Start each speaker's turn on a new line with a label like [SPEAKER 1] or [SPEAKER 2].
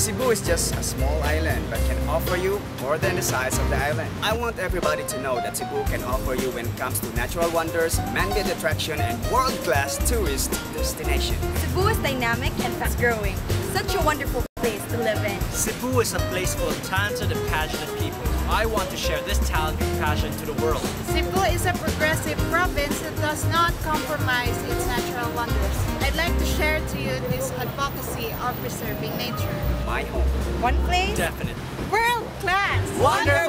[SPEAKER 1] Cebu is just a small island but can offer you more than the size of the island. I want everybody to know that Cebu can offer you when it comes to natural wonders, man-made attraction, and world-class tourist destination.
[SPEAKER 2] Cebu is dynamic and fast-growing. Such a wonderful place to live in.
[SPEAKER 3] Cebu is a place full of talented and passionate people. I want to share this talent and passion to the world.
[SPEAKER 4] Cebu is a progressive province that does not compromise its natural wonders. I'd like to share to you this advocacy of preserving nature.
[SPEAKER 1] My home.
[SPEAKER 2] One place,
[SPEAKER 3] Definitely.
[SPEAKER 4] World class!
[SPEAKER 1] Wonderful